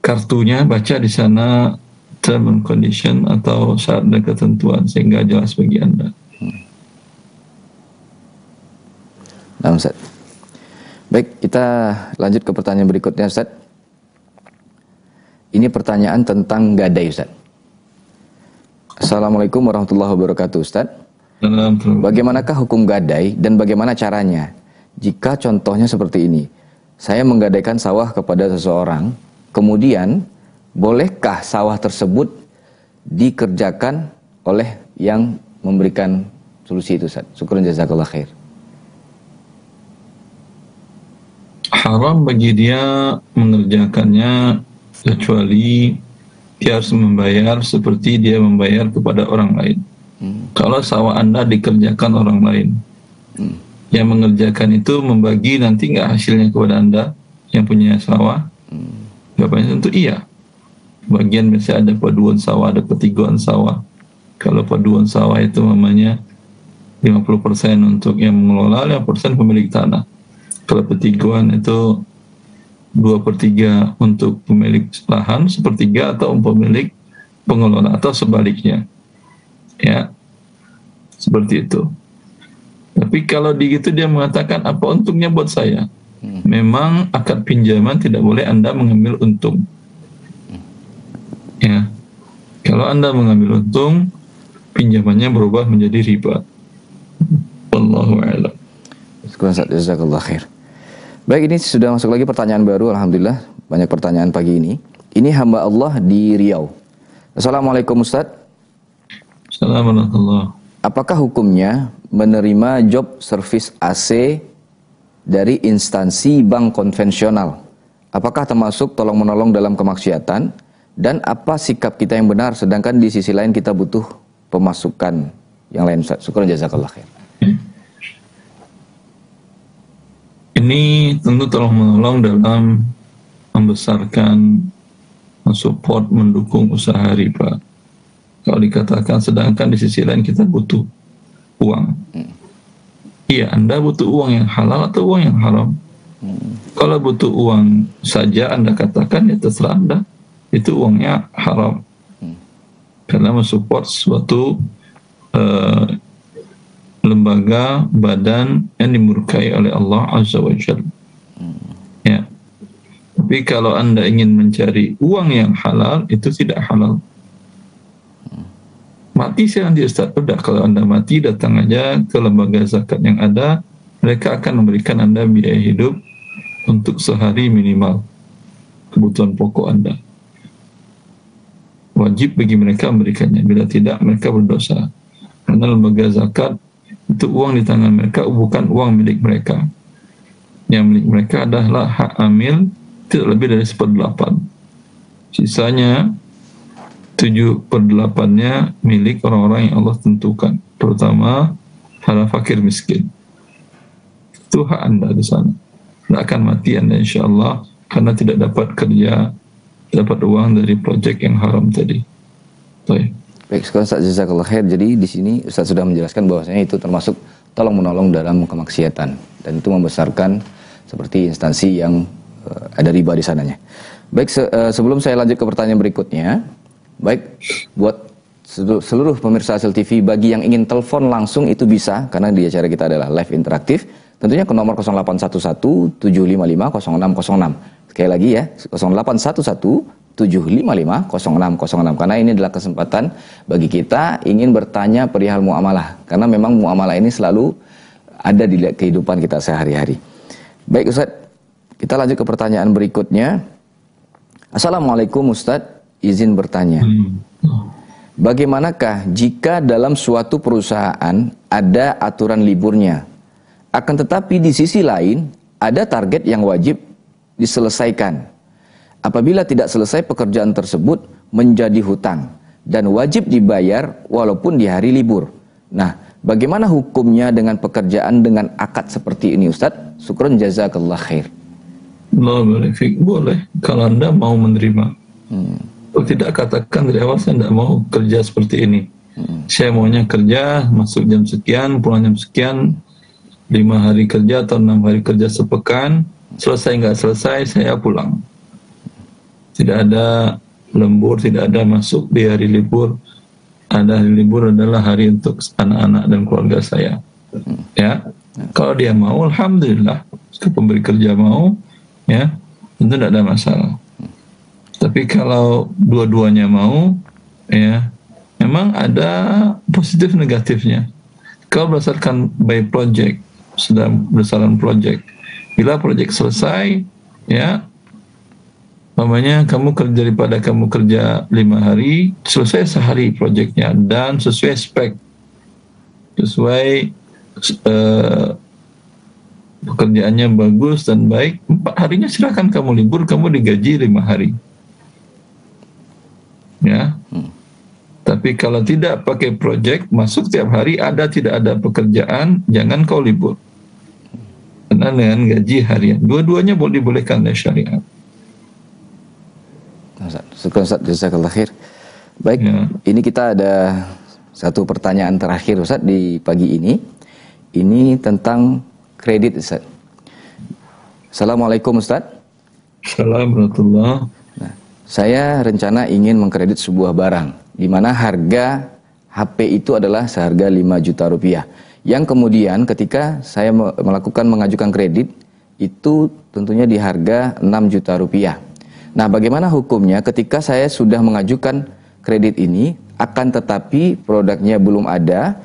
B: kartunya baca di sana term and condition atau syarat dan ketentuan sehingga jelas bagi anda. Hmm.
A: Nah, Ustaz. Baik, kita lanjut ke pertanyaan berikutnya Ustaz. Ini pertanyaan tentang gadai Ustaz. Assalamualaikum warahmatullahi wabarakatuh Ustaz. Bagaimanakah hukum gadai dan bagaimana caranya? Jika contohnya seperti ini, saya menggadaikan sawah kepada seseorang, kemudian bolehkah sawah tersebut dikerjakan oleh yang memberikan solusi itu Ustaz? Syukur jazakallah khair.
B: haram bagi dia mengerjakannya kecuali dia harus membayar seperti dia membayar kepada orang lain. Hmm. Kalau sawah Anda dikerjakan orang lain, hmm. yang mengerjakan itu membagi nanti nggak hasilnya kepada Anda yang punya sawah? Hmm. Jawabannya tentu iya. Bagian biasanya ada paduan sawah, ada petiguan sawah. Kalau paduan sawah itu namanya 50% untuk yang mengelola, 50% pemilik tanah kalau petiguan itu dua per tiga untuk pemilik lahan, sepertiga atau pemilik pengelola atau sebaliknya. Ya, seperti itu. Tapi kalau di gitu dia mengatakan apa untungnya buat saya? Memang akad pinjaman tidak boleh Anda mengambil untung. Ya. Kalau Anda mengambil untung, pinjamannya berubah menjadi riba. Wallahu a'lam.
A: Jazakallah khair. Baik, ini sudah masuk lagi pertanyaan baru. Alhamdulillah, banyak pertanyaan pagi ini. Ini hamba Allah di Riau. Assalamualaikum Ustaz.
B: Assalamualaikum.
A: Apakah hukumnya menerima job service AC dari instansi bank konvensional? Apakah termasuk tolong menolong dalam kemaksiatan? Dan apa sikap kita yang benar sedangkan di sisi lain kita butuh pemasukan yang lain Ustaz? Syukur jazakallah khair.
B: Ini tentu tolong menolong dalam membesarkan, mensupport, mendukung usaha riba. kalau dikatakan sedangkan di sisi lain kita butuh uang. Hmm. Iya, Anda butuh uang yang halal atau uang yang haram? Hmm. Kalau butuh uang saja Anda katakan ya terserah Anda, itu uangnya haram. Hmm. Karena mensupport suatu uh, lembaga badan yang dimurkai oleh Allah Azza wa Jalla. Hmm. Ya. Tapi kalau Anda ingin mencari uang yang halal, itu tidak halal mati sih nanti Ustaz. Udah kalau anda mati datang aja ke lembaga zakat yang ada. Mereka akan memberikan anda biaya hidup untuk sehari minimal. Kebutuhan pokok anda. Wajib bagi mereka memberikannya. Bila tidak mereka berdosa. Karena lembaga zakat itu uang di tangan mereka bukan uang milik mereka. Yang milik mereka adalah hak amil tidak lebih dari seperdelapan. Sisanya tujuh per delapannya milik orang-orang yang Allah tentukan, terutama para fakir miskin. Itu hak anda di sana. Tidak akan mati anda insya Allah karena tidak dapat kerja, dapat uang dari proyek yang haram tadi.
A: Baik. Baik, sekarang Ustaz Jazakallah khair. Jadi di sini Ustaz sudah menjelaskan bahwasanya itu termasuk tolong menolong dalam kemaksiatan dan itu membesarkan seperti instansi yang uh, ada riba di sananya. Baik, se uh, sebelum saya lanjut ke pertanyaan berikutnya, Baik, buat seluruh pemirsa Hasil TV bagi yang ingin telepon langsung itu bisa karena di acara kita adalah live interaktif. Tentunya ke nomor 0811 755 0606. Sekali lagi ya, 0811 755 0606 karena ini adalah kesempatan bagi kita ingin bertanya perihal muamalah karena memang muamalah ini selalu ada di kehidupan kita sehari-hari. Baik Ustaz, kita lanjut ke pertanyaan berikutnya. Assalamualaikum Ustadz, izin bertanya. Hmm. Bagaimanakah jika dalam suatu perusahaan ada aturan liburnya? Akan tetapi di sisi lain ada target yang wajib diselesaikan. Apabila tidak selesai pekerjaan tersebut menjadi hutang dan wajib dibayar walaupun di hari libur. Nah, bagaimana hukumnya dengan pekerjaan dengan akad seperti ini Ustadz? Syukron jazakallah khair.
B: boleh, boleh kalau Anda mau menerima. Hmm tidak katakan dari awal saya tidak mau kerja seperti ini. Hmm. Saya maunya kerja masuk jam sekian, pulang jam sekian, lima hari kerja atau enam hari kerja sepekan, selesai nggak selesai saya pulang. Tidak ada lembur, tidak ada masuk di hari libur. Ada hari libur adalah hari untuk anak-anak dan keluarga saya. Hmm. Ya, kalau dia mau, alhamdulillah. Kalau pemberi kerja mau, ya, tentu tidak ada masalah. Tapi kalau dua-duanya mau, ya memang ada positif negatifnya. Kalau berdasarkan by project, sudah berdasarkan project. Bila project selesai, ya, namanya kamu kerja daripada kamu kerja lima hari, selesai sehari projectnya dan sesuai spek, sesuai uh, pekerjaannya bagus dan baik, empat harinya silahkan kamu libur, kamu digaji lima hari ya. Hmm. Tapi kalau tidak pakai project, masuk tiap hari ada tidak ada pekerjaan, jangan kau libur. Karena dengan gaji harian, dua-duanya boleh dibolehkan oleh syariat.
A: Syukur Ustaz, jazakallah khair. Baik, ya. ini kita ada satu pertanyaan terakhir Ustaz di pagi ini. Ini tentang kredit Ustaz. Assalamualaikum Ustaz.
B: Assalamualaikum
A: saya rencana ingin mengkredit sebuah barang, di mana harga HP itu adalah seharga 5 juta rupiah. Yang kemudian ketika saya melakukan mengajukan kredit, itu tentunya di harga 6 juta rupiah. Nah bagaimana hukumnya ketika saya sudah mengajukan kredit ini, akan tetapi produknya belum ada,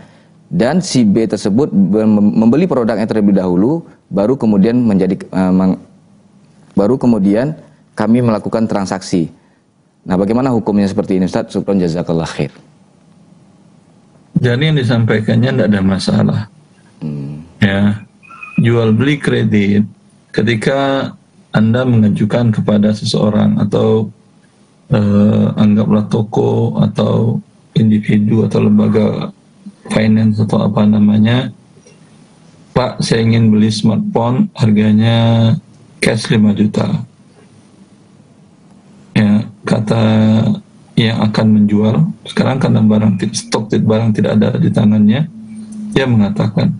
A: dan si B tersebut membeli produknya terlebih dahulu, baru kemudian menjadi uh, baru kemudian kami melakukan transaksi. Nah, bagaimana hukumnya seperti ini Ustaz? Syukran jazakallah khair.
B: Jadi yang disampaikannya tidak ada masalah. Hmm. Ya, jual beli kredit ketika Anda mengajukan kepada seseorang atau uh, anggaplah toko atau individu atau lembaga finance atau apa namanya, Pak, saya ingin beli smartphone harganya cash 5 juta. Kata yang akan menjual sekarang karena barang stok barang tidak ada di tangannya dia mengatakan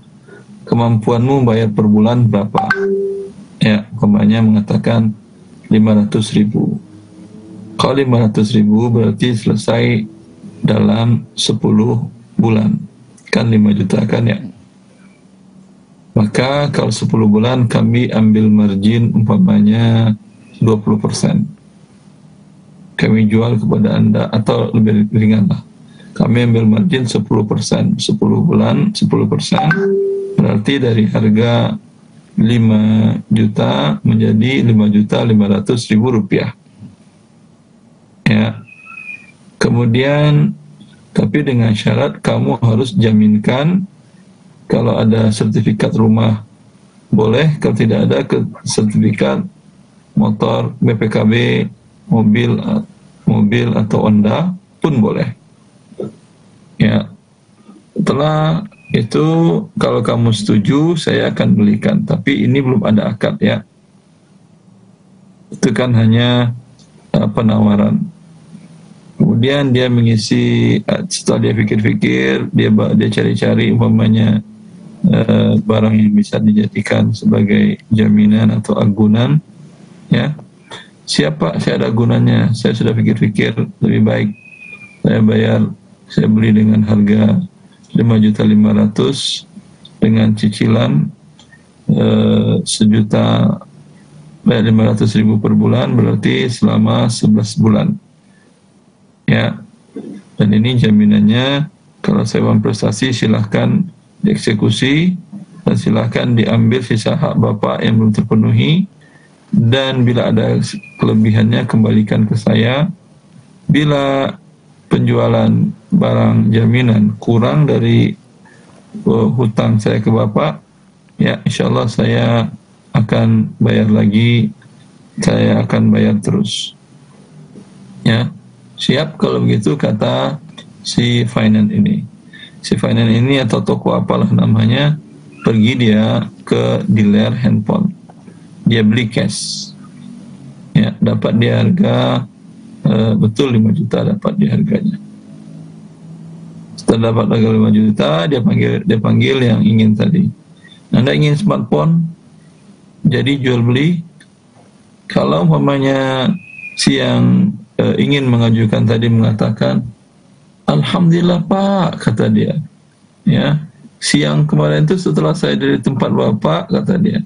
B: kemampuanmu bayar per bulan berapa? Ya umpamanya mengatakan 500 ribu. Kalau 500 ribu berarti selesai dalam 10 bulan. Kan 5 juta kan ya? Maka kalau 10 bulan kami ambil margin umpamanya 20 persen kami jual kepada Anda atau lebih ringan lah. Kami ambil margin 10%, 10 bulan 10% berarti dari harga 5 juta menjadi 5 juta 500 ribu rupiah. Ya. Kemudian tapi dengan syarat kamu harus jaminkan kalau ada sertifikat rumah boleh, kalau tidak ada sertifikat motor BPKB mobil mobil atau Honda pun boleh. Ya. Setelah itu kalau kamu setuju saya akan belikan, tapi ini belum ada akad ya. Itu kan hanya uh, penawaran. Kemudian dia mengisi uh, setelah dia pikir-pikir, dia dia cari-cari umpamanya uh, barang yang bisa dijadikan sebagai jaminan atau agunan ya siapa saya ada gunanya. Saya sudah pikir-pikir lebih baik saya bayar. Saya beli dengan harga 5 juta 500 dengan cicilan eh, sejuta bayar 500 ribu per bulan berarti selama 11 bulan. Ya. Dan ini jaminannya kalau saya prestasi silahkan dieksekusi dan silahkan diambil sisa hak bapak yang belum terpenuhi dan bila ada kelebihannya kembalikan ke saya. Bila penjualan barang jaminan kurang dari uh, hutang saya ke bapak ya insya Allah saya akan bayar lagi. Saya akan bayar terus. Ya siap kalau begitu kata si finance ini. Si finance ini atau toko apalah namanya pergi dia ke dealer handphone dia beli cash. Ya dapat dia harga uh, betul 5 juta dapat dia harganya. Setelah dapat harga 5 juta dia panggil dia panggil yang ingin tadi. Anda ingin smartphone jadi jual beli. Kalau umpamanya si yang uh, ingin mengajukan tadi mengatakan Alhamdulillah Pak kata dia. Ya siang kemarin itu setelah saya dari tempat bapak kata dia.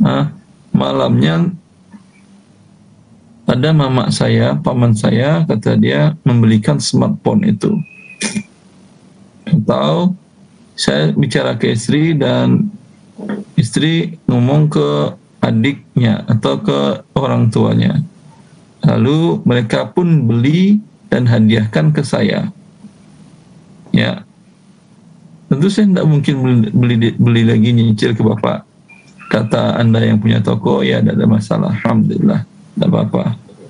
B: Ah malamnya ada mama saya, paman saya, kata dia membelikan smartphone itu. Atau saya bicara ke istri dan istri ngomong ke adiknya atau ke orang tuanya. Lalu mereka pun beli dan hadiahkan ke saya. Ya, tentu saya tidak mungkin beli, beli, beli lagi nyicil ke bapak kata anda yang punya toko ya tidak ada masalah. Alhamdulillah tidak apa-apa.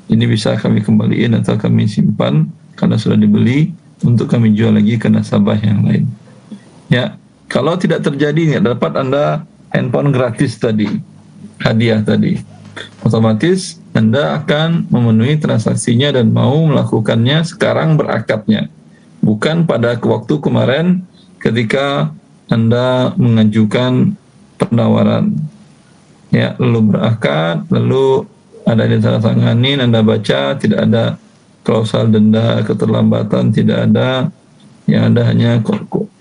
B: Ini bisa kami kembaliin atau kami simpan karena sudah dibeli untuk kami jual lagi ke nasabah yang lain. Ya kalau tidak terjadi nggak dapat anda handphone gratis tadi hadiah tadi. Otomatis anda akan memenuhi transaksinya dan mau melakukannya sekarang berakadnya. Bukan pada waktu kemarin ketika anda mengajukan penawaran. Ya lalu berakad lalu ada di tanda tanganin anda baca tidak ada klausal denda keterlambatan tidak ada. Yang ada hanya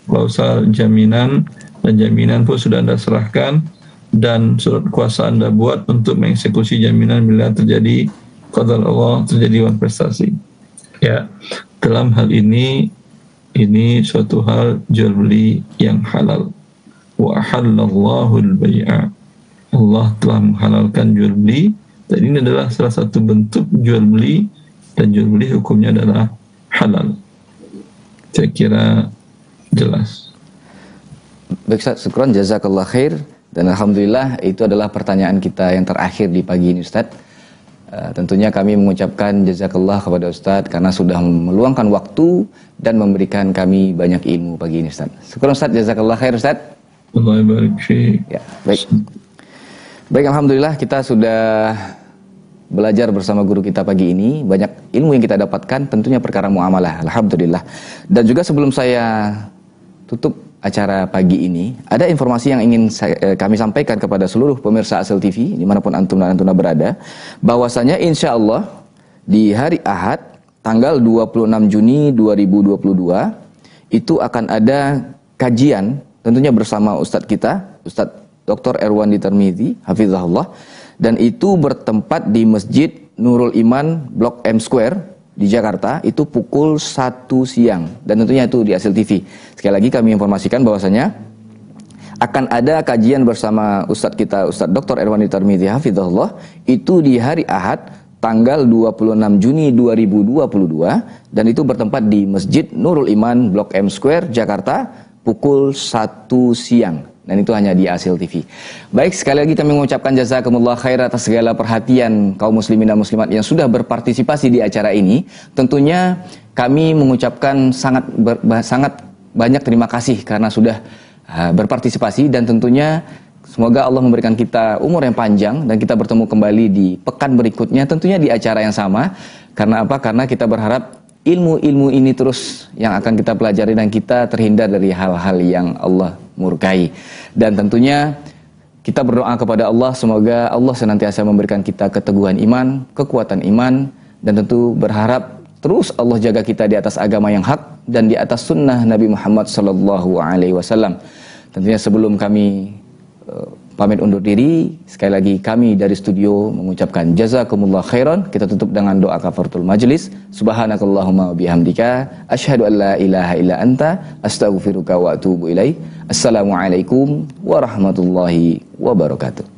B: klausal jaminan dan jaminan pun sudah anda serahkan dan surat kuasa anda buat untuk mengeksekusi jaminan bila terjadi qadar Allah terjadi prestasi. Ya. Dalam hal ini ini suatu hal jual beli yang halal wa ahallallahu al-bai'a. Allah telah menghalalkan jual beli dan ini adalah salah satu bentuk jual beli dan jual beli hukumnya adalah halal. Saya kira jelas.
A: Baik Ustaz, syukran jazakallah khair dan alhamdulillah itu adalah pertanyaan kita yang terakhir di pagi ini Ustaz. Uh, tentunya kami mengucapkan jazakallah kepada Ustadz karena sudah meluangkan waktu dan memberikan kami banyak ilmu pagi ini Ustaz. Syukur Ustaz, jazakallah khair Ustaz. Ya, baik. Baik, alhamdulillah kita sudah belajar bersama guru kita pagi ini. Banyak ilmu yang kita dapatkan, tentunya perkara muamalah. Alhamdulillah. Dan juga sebelum saya tutup acara pagi ini, ada informasi yang ingin saya, eh, kami sampaikan kepada seluruh pemirsa Asal TV, di mana pun antum dan antuna berada, bahwasanya insya Allah di hari Ahad, tanggal 26 Juni 2022, itu akan ada kajian, tentunya bersama Ustadz kita, Ustadz Dr. Erwan Termiti, Hafizahullah, dan itu bertempat di Masjid Nurul Iman Blok M Square di Jakarta itu pukul 1 siang dan tentunya itu di Asil TV. Sekali lagi kami informasikan bahwasanya akan ada kajian bersama Ustadz kita Ustadz Dr. Erwani Tarmidhi Hafizahullah itu di hari Ahad tanggal 26 Juni 2022 dan itu bertempat di Masjid Nurul Iman Blok M Square Jakarta pukul 1 siang dan itu hanya di Asil TV. Baik, sekali lagi kami mengucapkan jazakumullah khair atas segala perhatian kaum muslimin dan muslimat yang sudah berpartisipasi di acara ini. Tentunya kami mengucapkan sangat ber, sangat banyak terima kasih karena sudah uh, berpartisipasi dan tentunya semoga Allah memberikan kita umur yang panjang dan kita bertemu kembali di pekan berikutnya tentunya di acara yang sama. Karena apa? Karena kita berharap ilmu-ilmu ini terus yang akan kita pelajari dan kita terhindar dari hal-hal yang Allah murkai. Dan tentunya kita berdoa kepada Allah semoga Allah senantiasa memberikan kita keteguhan iman, kekuatan iman dan tentu berharap terus Allah jaga kita di atas agama yang hak dan di atas sunnah Nabi Muhammad sallallahu alaihi wasallam. Tentunya sebelum kami uh, pamit undur diri. Sekali lagi kami dari studio mengucapkan jazakumullah khairan. Kita tutup dengan doa kafaratul majlis. Subhanakallahumma bihamdika asyhadu an la ilaha illa anta astaghfiruka wa atubu. Assalamualaikum warahmatullahi wabarakatuh.